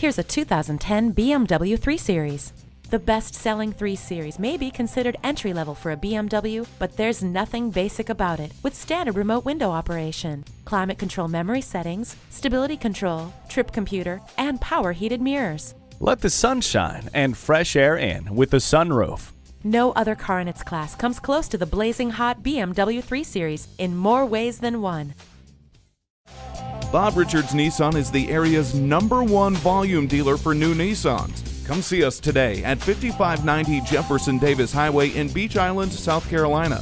Here's a 2010 BMW 3 Series. The best selling 3 Series may be considered entry level for a BMW, but there's nothing basic about it with standard remote window operation, climate control memory settings, stability control, trip computer, and power heated mirrors. Let the sun shine and fresh air in with the sunroof. No other car in its class comes close to the blazing hot BMW 3 Series in more ways than one. Bob Richards Nissan is the area's number one volume dealer for new Nissans. Come see us today at 5590 Jefferson Davis Highway in Beech Island, South Carolina.